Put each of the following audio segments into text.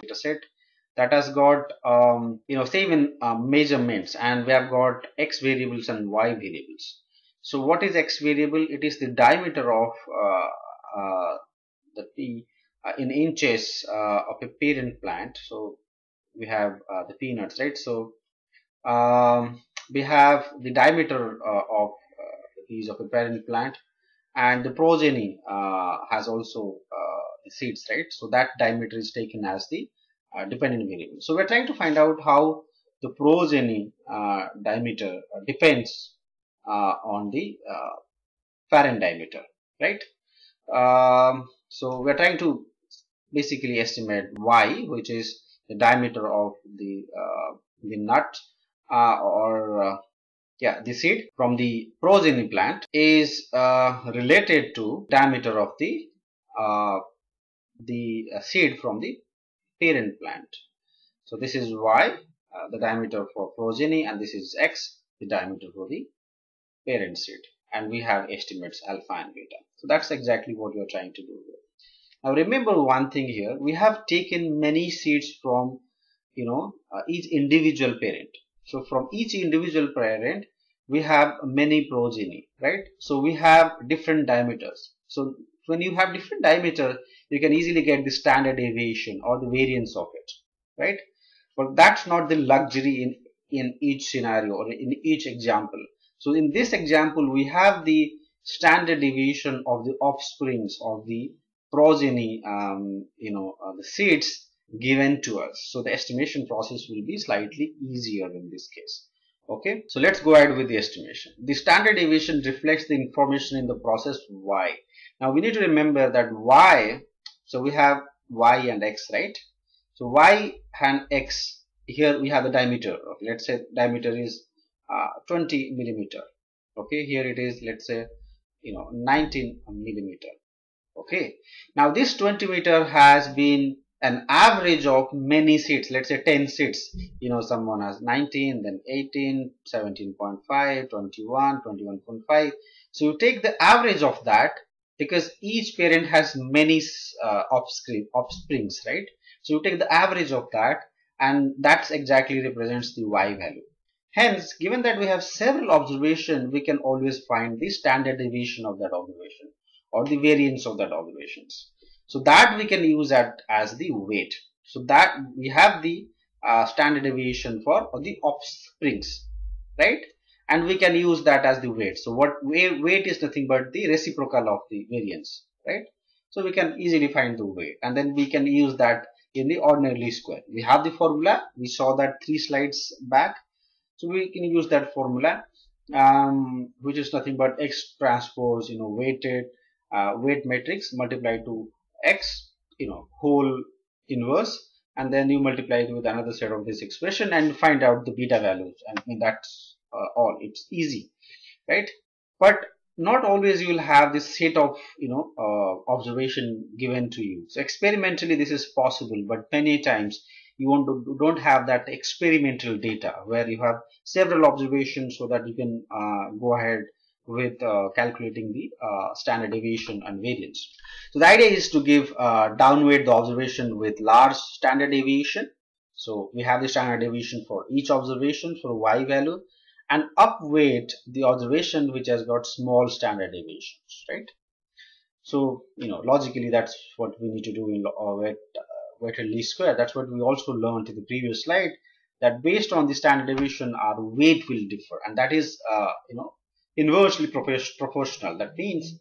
data set. That has got um, you know same in uh, measurements and we have got x variables and y variables. So what is x variable? It is the diameter of uh, uh, the p uh, in inches uh, of a parent plant. So we have uh, the peanuts right? So um, we have the diameter of the piece of a parent plant. And the progeny has also seeds right so that diameter is taken as the uh, dependent variable. So we're trying to find out how the progeny uh, diameter uh, depends on the parent diameter, right? Um, so we're trying to basically estimate y, which is the diameter of the the nut or yeah the seed from the progeny plant is uh, related to diameter of the uh, the uh, seed from the parent plant. So this is y, uh, the diameter for progeny, and this is x, the diameter for the parent seed. And we have estimates alpha and beta. So that's exactly what we are trying to do here. Now remember one thing here, we have taken many seeds from, you know, uh, each individual parent. So from each individual parent, we have many progeny, right? So we have different diameters. So when you have different diameter, you can easily get the standard deviation or the variance of it, right? But that's not the luxury in, in each scenario or in each example. So in this example, we have the standard deviation of the offsprings of the progeny, um, you know, uh, the seeds given to us. So the estimation process will be slightly easier in this case. Okay, so let's go ahead with the estimation. The standard deviation reflects the information in the process y. Now we need to remember that y, so we have y and x, right? So y and x, here we have the diameter. Okay, let's say diameter is uh, 20 millimeter. Okay, here it is, let's say, you know, 19 millimeter. Okay, now this 20 meter has been an average of many seats let's say 10 seats you know someone has 19 then 18 17.5 21 21.5 so you take the average of that because each parent has many uh, offspring, offsprings, right? So you take the average of that and that's exactly represents the y value. Hence, given that we have several observations, we can always find the standard deviation of that observation or the variance of that observations. So that we can use that as the weight. So that we have the uh, standard deviation for the offsprings, right? and we can use that as the weight. So what weight is nothing but the reciprocal of the variance, right? So we can easily find the weight and then we can use that in the ordinary least square. We have the formula. We saw that three slides back. So we can use that formula um, which is nothing but x transpose, you know, weighted uh, weight matrix multiplied to x, you know, whole inverse and then you multiply it with another set of this expression and find out the beta values. And that's uh, all. It's easy right? But not always you will have this set of you know uh, observation given to you. So experimentally this is possible but many times you to, don't have that experimental data where you have several observations so that you can uh, go ahead with uh, calculating the uh, standard deviation and variance. So the idea is to give uh, downweight the observation with large standard deviation. So we have the standard deviation for each observation for y value and upweight the observation which has got small standard deviations, right? So, you know, logically that's what we need to do in uh, weight, uh, least square. That's what we also learned in the previous slide that based on the standard deviation our weight will differ and that is, uh, you know, inversely proportional. That means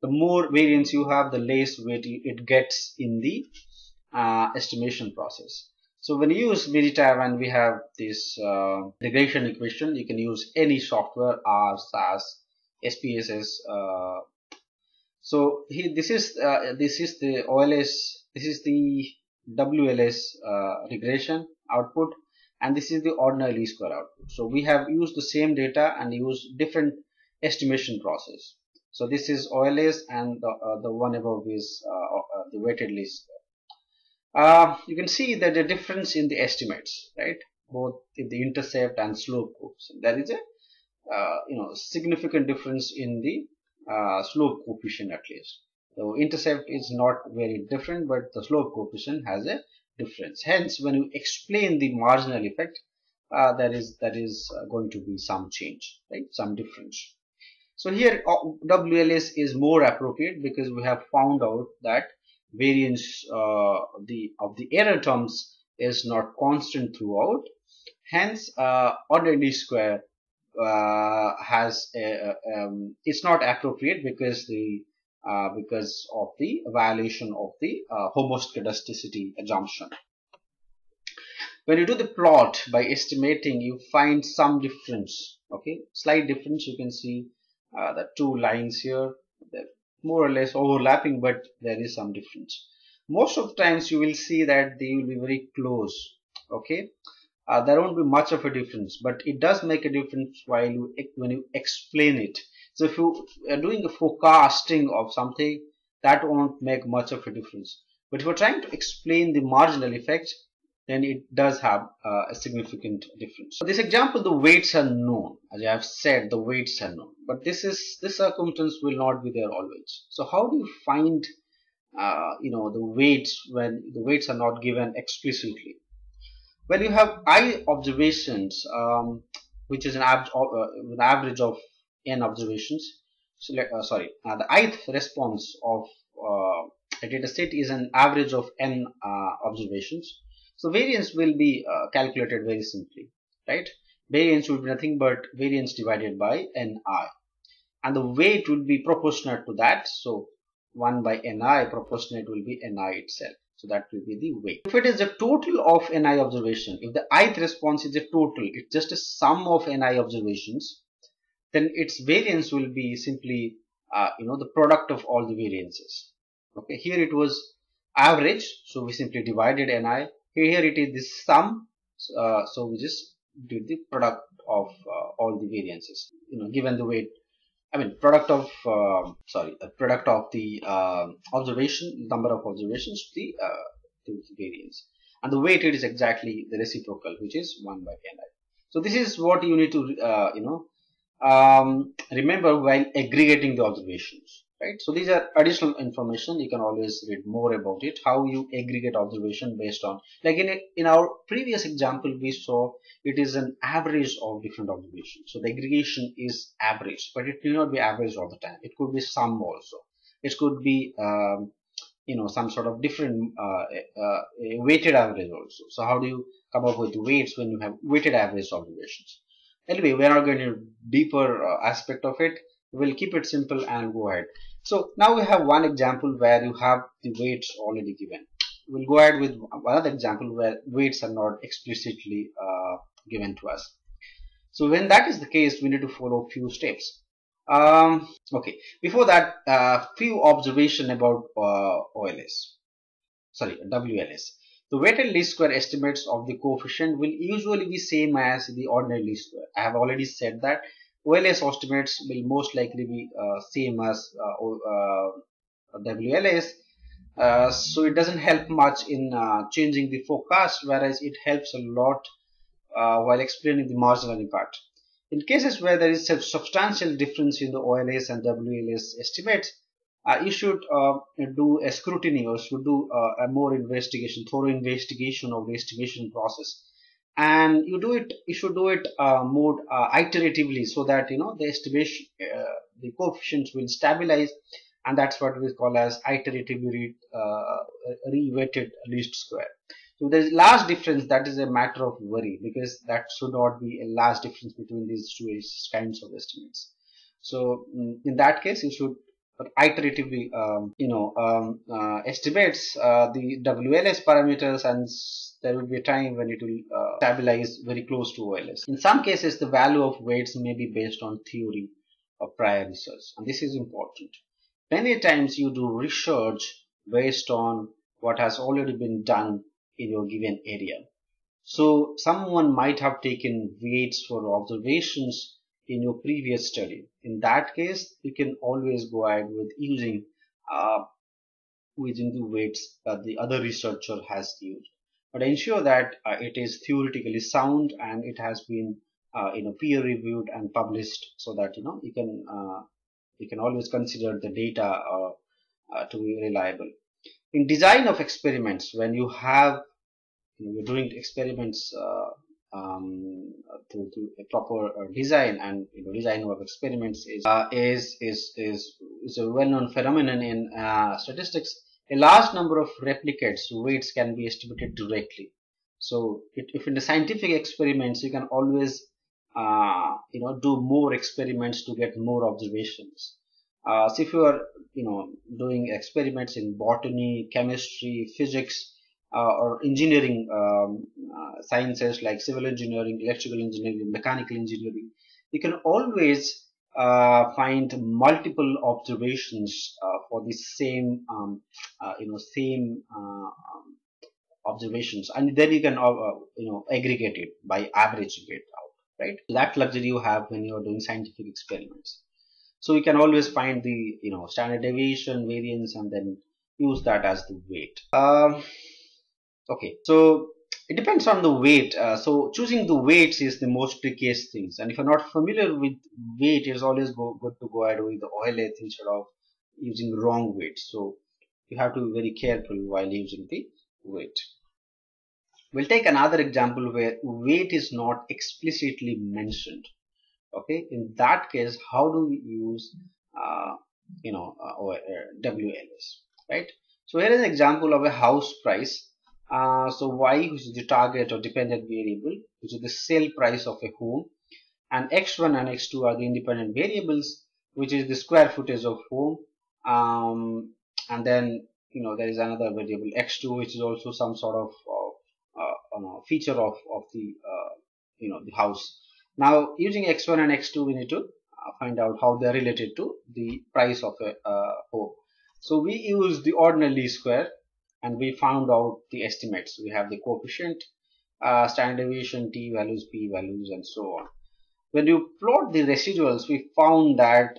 the more variance you have, the less weight it gets in the uh, estimation process. So when you use Minitab and we have this uh, regression equation, you can use any software, R, SAS, SPSS. Uh, so this is uh, this is the OLS, this is the WLS uh, regression output, and this is the ordinary least square output. So we have used the same data and used different estimation process. So this is OLS and the, uh, the one above is uh, the weighted least uh, you can see that the difference in the estimates, right? Both in the intercept and slope coefficient. There is a uh, you know significant difference in the uh, slope coefficient at least. So intercept is not very different, but the slope coefficient has a difference. Hence, when you explain the marginal effect, uh, there is there is uh, going to be some change, right? Some difference. So here uh, WLS is more appropriate because we have found out that variance uh, the of the error terms is not constant throughout. Hence, uh, ordinary square uh, has a, um, it's not appropriate because the uh, because of the violation of the uh, homoscedasticity assumption. When you do the plot by estimating, you find some difference. Okay, slight difference. You can see uh, the two lines here. They're more or less overlapping, but there is some difference. Most of the times, you will see that they will be very close. Okay, uh, there won't be much of a difference, but it does make a difference while you when you explain it so if you are doing a forecasting of something, that won't make much of a difference. But if you're trying to explain the marginal effect, then it does have uh, a significant difference. For this example, the weights are known. As I have said, the weights are known. But this is this circumstance will not be there always. So how do you find uh, you know the weights when the weights are not given explicitly? Well, you have i observations, um, which is an, uh, an average of n observations. So uh, sorry, uh, the ith response of uh, a data set is an average of n uh, observations. So variance will be uh, calculated very simply, right? Variance would be nothing but variance divided by ni, and the weight would be proportional to that. So 1 by ni proportionate will be ni itself. So that will be the weight. If it is the total of ni observation, if the ith response is a total, it's just a sum of ni observations, then its variance will be simply uh, you know the product of all the variances. Okay here it was average so we simply divided ni here it is the sum uh, so we just did the product of uh, all the variances. You know given the weight I mean product of uh, sorry the product of the uh, observation number of observations the, uh, the variance. And the weight it is exactly the reciprocal which is 1 by ni so this is what you need to you know um, remember while aggregating the observations right. So these are additional information. You can always read more about it. How you aggregate observation based on like in a, in our previous example we saw it is an average of different observations. So the aggregation is average but it will not be average all the time. It could be sum also. It could be um, you know some sort of different uh, uh, weighted average also. So how do you come up with weights when you have weighted average observations? Anyway we are not going to deeper uh, aspect of it we'll keep it simple and go ahead. So now we have one example where you have the weights already given. We'll go ahead with another example where weights are not explicitly uh, given to us. So when that is the case we need to follow a few steps. Um, okay. Before that uh, few observation about uh, OLS sorry WLS the weighted least square estimates of the coefficient will usually be same as the ordinary least square. I have already said that OLS estimates will most likely be uh, same as uh, uh, WLS. Uh, so it doesn't help much in uh, changing the forecast whereas it helps a lot while explaining the marginal impact. In cases where there is a substantial difference in the OLS and WLS estimates, uh, you should uh, do a scrutiny or should do uh, a more investigation, thorough investigation of the estimation process. And you do it, you should do it uh, more uh, iteratively so that you know the estimation, uh, the coefficients will stabilize, and that's what we call as iteratively re-weighted least square. So there is large difference. That is a matter of worry because that should not be a large difference between these two kinds of estimates. So mm, in that case, you should iteratively um, you know um, uh, estimates uh, the WLS parameters and there will be a time when it will uh, stabilize very close to OLS. In some cases the value of weights may be based on theory or prior research and this is important. Many times you do research based on what has already been done in your given area. So someone might have taken weights for observations in your previous study. In that case, you can always go ahead with using uh, using the weights that the other researcher has used. But ensure that uh, it is theoretically sound and it has been uh, you know peer reviewed and published so that you know you can uh, you can always consider the data uh, uh, to be reliable. In design of experiments, when you have you know, you're doing experiments uh, um, through, a proper uh, design and you know, design of experiments is uh, is is is is a well-known phenomenon in uh, statistics. A large number of replicates weights can be estimated directly. So it, if in the scientific experiments you can always uh, you know do more experiments to get more observations. Uh, so if you are you know doing experiments in botany, chemistry, physics, or engineering um, uh, sciences like civil engineering, electrical engineering, mechanical engineering, you can always uh, find multiple observations uh, for the same um, uh, you know same uh, um, observations. And then you can you know aggregate it by averaging it out right? That luxury you have when you are doing scientific experiments. So we can always find the you know standard deviation variance and then use that as the weight. Um, okay so it depends on the weight uh, so choosing the weights is the most trickiest things. And if you're not familiar with weight it's always go, good to go ahead with the OLS instead of using wrong weight. So you have to be very careful while using the weight. We'll take another example where weight is not explicitly mentioned. Okay in that case how do we use uh, you know uh, or, uh, WLS right? So here is an example of a house price uh, so y which is the target or dependent variable which is the sale price of a home and x1 and x2 are the independent variables which is the square footage of home um, and then you know there is another variable x2 which is also some sort of, uh, feature of, of the uh, you know the house. Now using x1 and x2 we need to uh, find out how they are related to the price of a home. So we use the ordinary least square and we found out the estimates. We have the coefficient uh, standard deviation t values p values and so on. When you plot the residuals we found that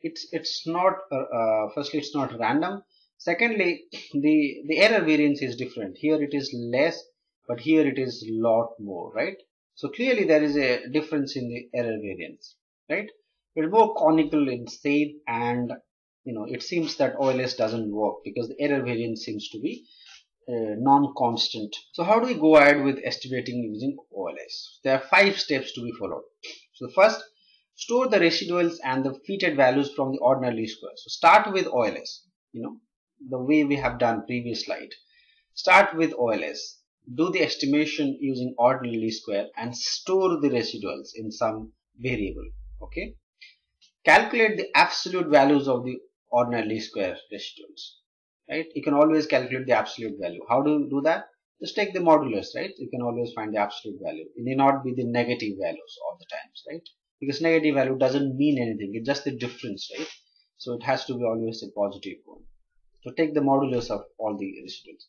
it's it's not uh, uh, firstly it's not random. Secondly the the error variance is different. Here it is less but here it is lot more right? So clearly there is a difference in the error variance right? It's more conical in shape and you know it seems that OLS doesn't work because the error variance seems to be uh, non-constant. So how do we go ahead with estimating using OLS? There are five steps to be followed. So first, store the residuals and the fitted values from the ordinary least square. So start with OLS, you know, the way we have done previous slide. Start with OLS. Do the estimation using ordinary least square and store the residuals in some variable. Okay. Calculate the absolute values of the ordinary square residuals right? You can always calculate the absolute value. How do you do that? Just take the modulus right? You can always find the absolute value. It may not be the negative values all the times right? Because negative value doesn't mean anything. It's just the difference right? So it has to be always a positive one. So take the modulus of all the residuals.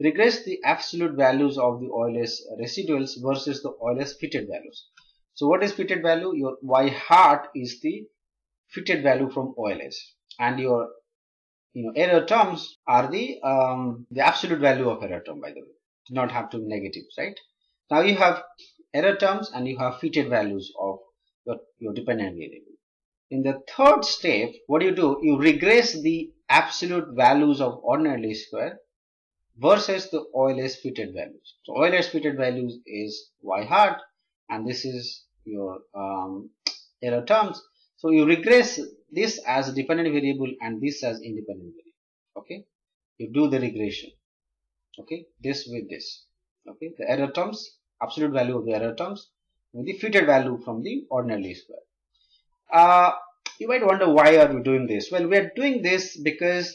Regress the absolute values of the OLS residuals versus the OLS fitted values. So what is fitted value? Your y hat is the fitted value from OLS and your you know error terms are the um, the absolute value of error term by the way. Do not have to be negatives right? Now you have error terms and you have fitted values of your, your dependent variable. In the third step what do you do? You regress the absolute values of ordinary least square versus the OLS fitted values. So OLS fitted values is y hat and this is your um, error terms so you regress this as dependent variable and this as independent variable. Okay. You do the regression. Okay. This with this. Okay. The error terms, absolute value of the error terms with the fitted value from the ordinary square. Uh, you might wonder why are we doing this? Well, we are doing this because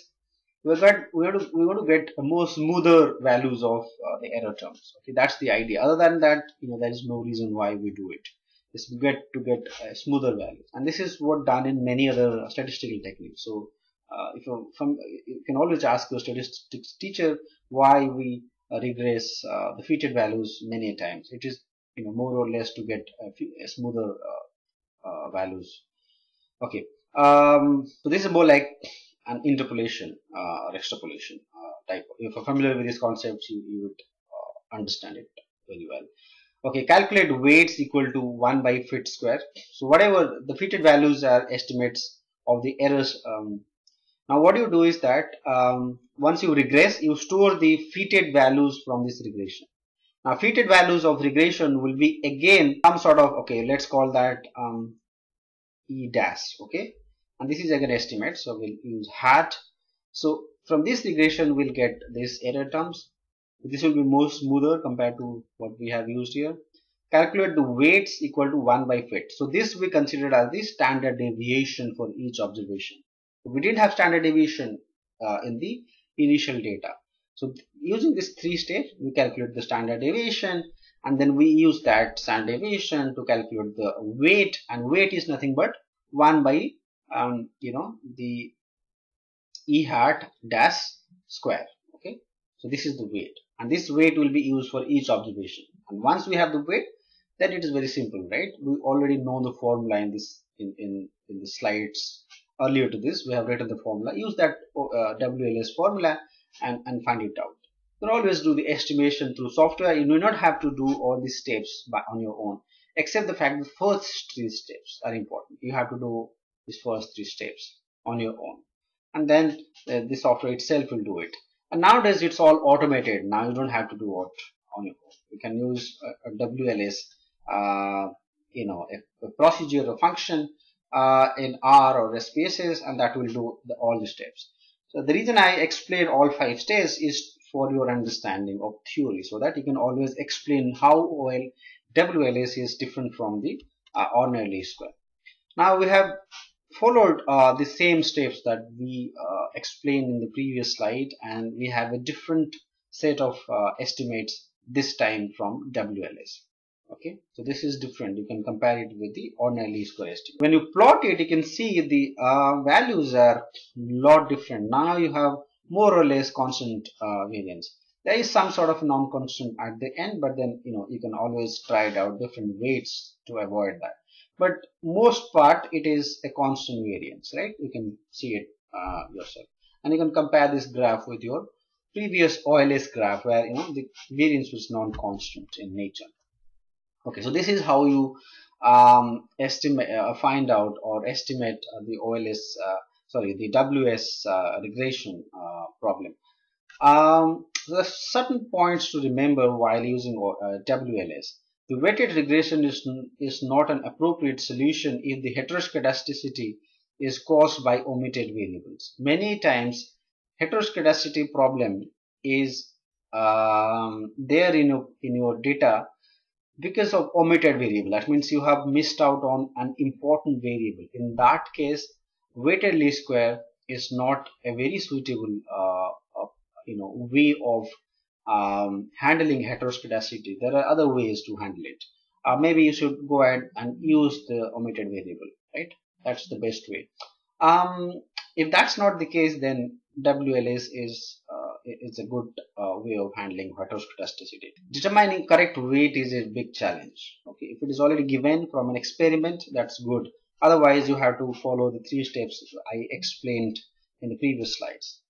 we got we want to we want to get more smoother values of uh, the error terms. Okay, that's the idea. Other than that, you know, there is no reason why we do it is get to get a smoother value. And this is what done in many other statistical techniques. So uh, if you from you can always ask your statistics teacher why we uh, regress uh, the fitted values many times. It is you know more or less to get a, smoother uh, uh, values. Okay. Um, so this is more like an interpolation uh, or extrapolation type if you're familiar with these concepts you, you would understand it very well okay calculate weights equal to 1 by fit square so whatever the fitted values are estimates of the errors um, now what you do is that um, once you regress you store the fitted values from this regression Now fitted values of regression will be again some sort of, okay, let's call that um, E dash, okay. And this is again estimate, so we'll use hat. So from this regression, we'll get this error terms. This will be more smoother compared to what we have used here. Calculate the weights equal to 1 by fit. So this we considered as the standard deviation for each observation. We didn't have standard deviation uh, in the initial data. So using this three steps, we calculate the standard deviation and then we use that standard deviation to calculate the weight and weight is nothing but 1 by um, you know the e hat dash square so this is the weight and this weight will be used for each observation and once we have the weight then it is very simple right we already know the formula in this in in, in the slides earlier to this we have written the formula use that uh, WLS formula and, and find it out. You always do the estimation through software. You do not have to do all these steps by, on your own, except the fact the first three steps are important. You have to do these first three steps on your own. And then uh, the software itself will do it. And nowadays it's all automated. Now you don't have to do it on your own. You can use a, a WLS, uh, you know, a, a procedure or function uh, in R or SPSS and that will do the, all the steps. So the reason I explain all five steps is for your understanding of theory so that you can always explain how well WLS is different from the uh, ordinary square. Now we have followed uh, the same steps that we uh, explained in the previous slide and we have a different set of uh, estimates this time from WLS okay? So this is different. You can compare it with the ordinary least square estimate. When you plot it you can see the uh, values are lot different. Now you have more or less constant uh, variance. There is some sort of non-constant at the end but then you know you can always try it out different weights to avoid that but most part it is a constant variance right? You can see it uh, yourself. And you can compare this graph with your previous OLS graph where you know the variance was non-constant in nature. Okay so this is how you um, estimate uh, find out or estimate uh, the OLS uh, sorry the WS uh, regression uh, problem. Um, there are certain points to remember while using WLS the weighted regression is, is not an appropriate solution if the heteroscedasticity is caused by omitted variables. Many times heteroscedasticity problem is um, there in your, in your data because of omitted variable that means you have missed out on an important variable in that case weighted least square is not a very suitable uh, uh, you know way of um, handling heteroscedasticity there are other ways to handle it uh, maybe you should go ahead and use the omitted variable right that's the best way um, if that's not the case then WLS is uh, is a good uh, way of handling heteroscedasticity. Determining correct weight is a big challenge. Okay, if it is already given from an experiment, that's good. Otherwise, you have to follow the three steps I explained in the previous slides.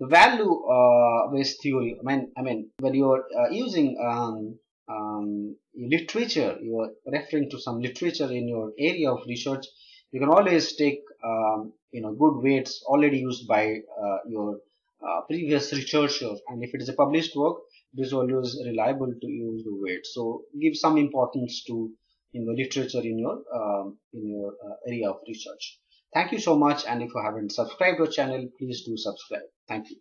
The value-based uh, theory. I mean, I mean, when you are uh, using um, um, literature, you are referring to some literature in your area of research. You can always take um, you know good weights already used by uh, your uh, previous researcher and if it is a published work it is always reliable to use the weight so give some importance to in the literature in your um, in your uh, area of research thank you so much and if you haven't subscribed to our channel. Please do subscribe. Thank you